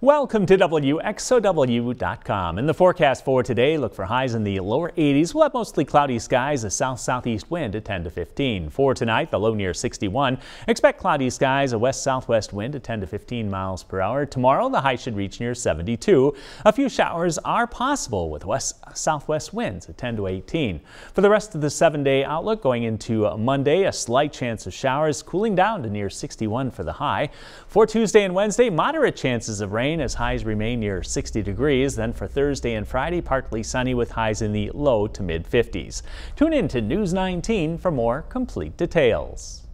Welcome to WXOW.com. In the forecast for today, look for highs in the lower 80s. We'll have mostly cloudy skies, a south-southeast wind at 10 to 15. For tonight, the low near 61. Expect cloudy skies, a west-southwest wind at 10 to 15 miles per hour. Tomorrow, the high should reach near 72. A few showers are possible with west-southwest winds at 10 to 18. For the rest of the seven-day outlook, going into Monday, a slight chance of showers, cooling down to near 61 for the high. For Tuesday and Wednesday, moderate chances of rain as highs remain near 60 degrees. Then for Thursday and Friday, partly sunny with highs in the low to mid 50s. Tune in to News 19 for more complete details.